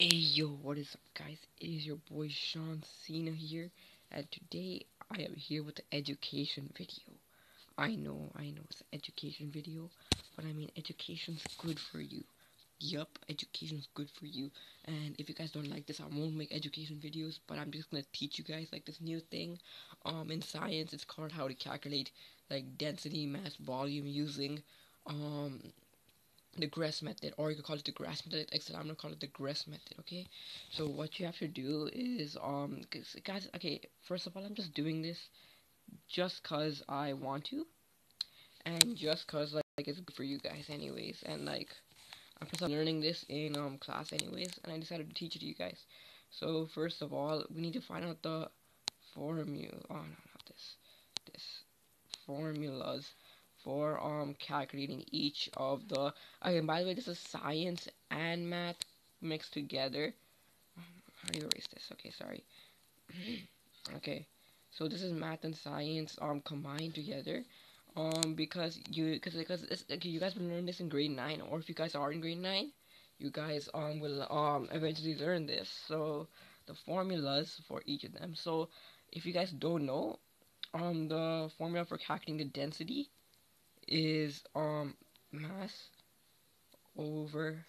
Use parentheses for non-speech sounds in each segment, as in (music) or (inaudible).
Hey yo, what is up guys? It is your boy Shaan Cena here and today I am here with the education video. I know, I know it's an education video, but I mean education's good for you. Yup, education's good for you. And if you guys don't like this, I won't make education videos, but I'm just gonna teach you guys like this new thing. Um in science it's called how to calculate like density, mass, volume using um the grass method, or you could call it the Grass method. Except I'm gonna call it the grass method. Okay. So what you have to do is um, guys. Okay. First of all, I'm just doing this just cause I want to, and just cause like, like it's good for you guys anyways, and like I'm just learning this in um class anyways, and I decided to teach it to you guys. So first of all, we need to find out the formula. Oh no, not this. This formulas for um calculating each of the okay by the way this is science and math mixed together. How do you erase this? Okay sorry. (clears throat) Okay so this is math and science um combined together. Um because you because because okay, you guys will learn this in grade 9 or if you guys are in grade 9 you guys um will um eventually learn this. So the formulas for each of them. So if you guys don't know um the formula for calculating the density is um mass over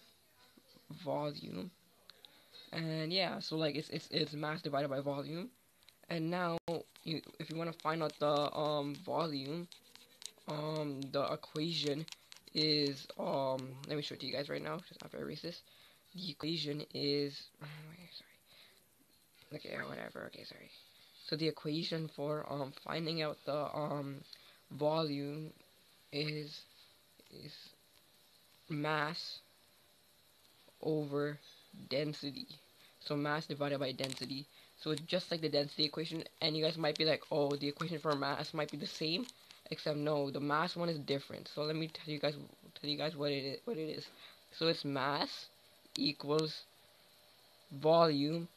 volume. And yeah so like it's it's, it's mass divided by volume. And now you if you want to find out the um volume um the equation is um let me show it to you guys right now just after I erase this the equation is oh, wait, sorry. Okay whatever. Okay sorry. So the equation for um finding out the um volume is is mass over density. So mass divided by density. So it's just like the density equation, and you guys might be like, oh, the equation for mass might be the same, except no, the mass one is different. So let me tell you guys, tell you guys what it is. What it is. So it's mass equals volume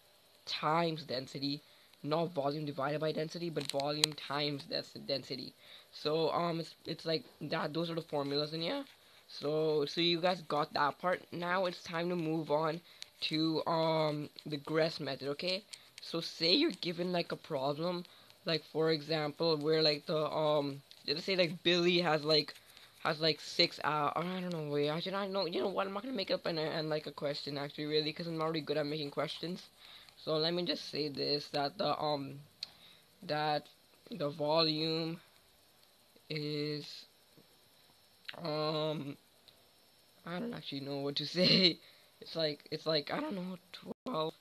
times density, not volume divided by density, but volume times that's density. So um, it's it's like that. Those are the formulas, and yeah. So so you guys got that part. Now it's time to move on to um the Gress method. Okay. So say you're given like a problem, like for example, where like the um, let's say like Billy has like has like six. Uh, I don't know. Wait, I should I know. You know what? I'm not gonna make up an and like a question actually, really, because I'm already good at making questions. So let me just say this: that the um, that the volume is um I don't actually know what to (laughs) say. It's like it's like I don't know 12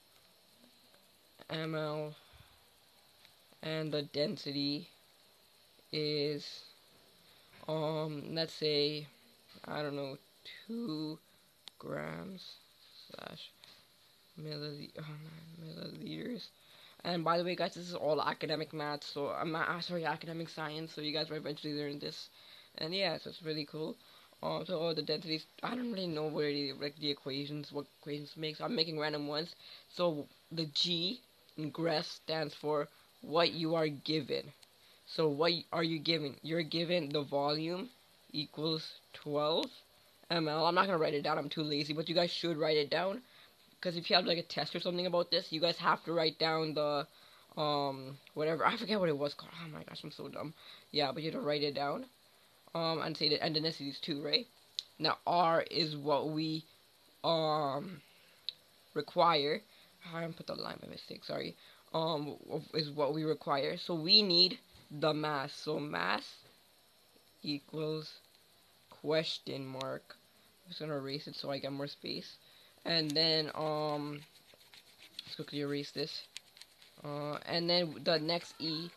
ml and the density is um let's say I don't know 2 grams slash oh milliliters and by the way, guys, this is all academic math, so I'm uh, sorry, academic science. So you guys will eventually learn this, and yeah, so it's really cool. Um, so oh, the densities, I don't really know the like the equations, what equations make. So I'm making random ones. So the G in GRESS stands for what you are given. So what are you given? You're given the volume equals 12 ml. I'm not gonna write it down. I'm too lazy, but you guys should write it down because if you have like a test or something about this, you guys have to write down the um whatever I forget what it was called. Oh my gosh, I'm so dumb. Yeah, but you have to write it down. Um and say the densities too, right? Now R is what we um require. I put the line by mistake, sorry. Um is what we require. So we need the mass. So mass equals question mark. I'm just gonna erase it so I get more space and then um let's quickly erase this. Uh, and then the next E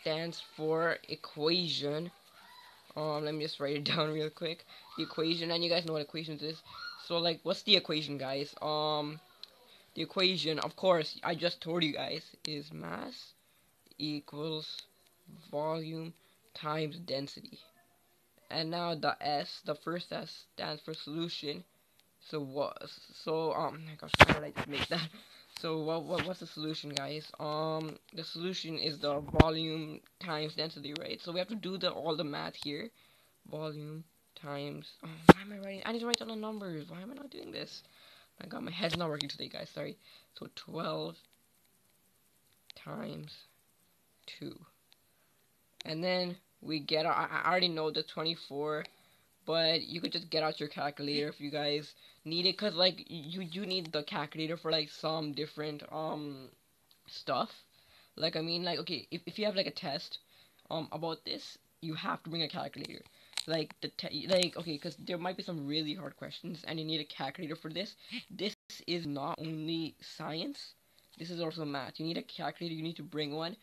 stands for equation. Um let me just write it (laughs) down real quick. The equation and you guys know what equations is. So like what's the equation guys? Um the equation of course I just told you guys is mass equals volume times density. And now the S the first S stands for solution so what? So um, my gosh, how did I just make that? So what, what what's the solution, guys? Um, the solution is the volume times density, right? So we have to do the all the math here. Volume times. Oh, why am I writing? I need to write down the numbers. Why am I not doing this? My God, my head's not working today, guys. Sorry. So 12 times 2. And then we get our, I already know the 24, but you could just get out your calculator if you guys need it. Because, like, you, you need the calculator for, like, some different, um, stuff. Like, I mean, like, okay, if, if you have, like, a test, um, about this, you have to bring a calculator like the like okay because there might be some really hard questions and you need a calculator for this this is not only science this is also math you need a calculator you need to bring one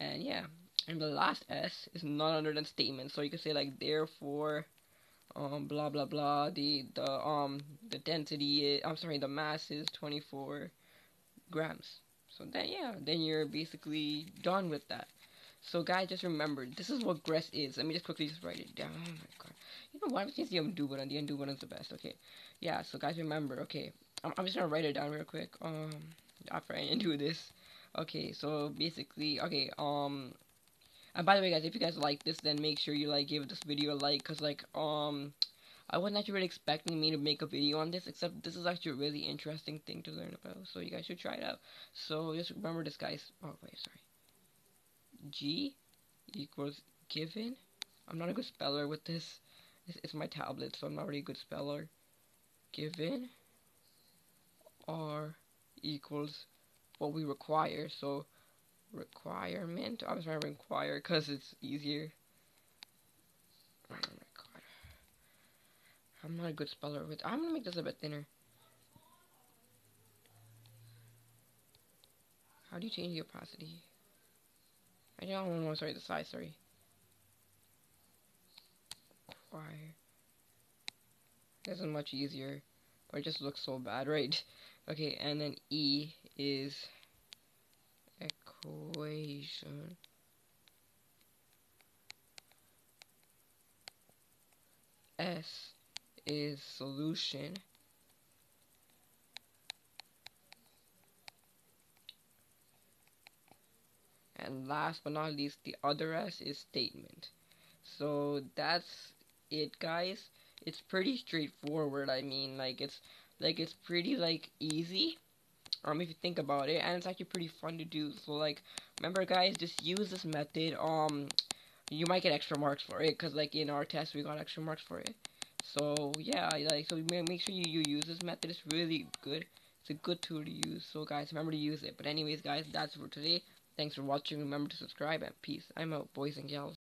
and yeah and the last s is none other than statement so you can say like therefore um blah blah blah the the um the density is, i'm sorry the mass is 24 grams so then yeah then you're basically done with that so guys, just remember, this is what GRESS is. Let me just quickly just write it down. Oh my god. You know what? I'm just the undo button. The undo button is the best. Okay. Yeah, so guys, remember, okay. I'm, I'm just gonna write it down real quick. Um, after I undo this. Okay, so basically, okay, um, and by the way, guys, if you guys like this, then make sure you, like, give this video a like, because, like, um, I wasn't actually really expecting me to make a video on this, except this is actually a really interesting thing to learn about, so you guys should try it out. So, just remember this, guys. Oh, wait, sorry. G equals given. I'm not a good speller with this. It's, it's my tablet, so I'm not really a good speller. Given R equals what we require. So requirement. I'm sorry, require because it's easier. Oh my god. I'm not a good speller with. I'm gonna make this a bit thinner. How do you change the opacity? I don't know, sorry, the size, sorry. Acquire. This is much easier, but it just looks so bad, right? (laughs) Okay, and then E is equation. S is solution. and last but not least the other s is statement so that's it guys it's pretty straightforward i mean like it's like it's pretty like easy um if you think about it and it's actually pretty fun to do. So like remember guys just use this method um you might get extra marks for it because like in our test we got extra marks for it. So yeah like so make sure you, you use this method. It's really good. It's a good tool to use. So guys remember to use it. But anyways guys that's for today. Thanks for watching. Remember to subscribe and peace. I'm out, boys and gals.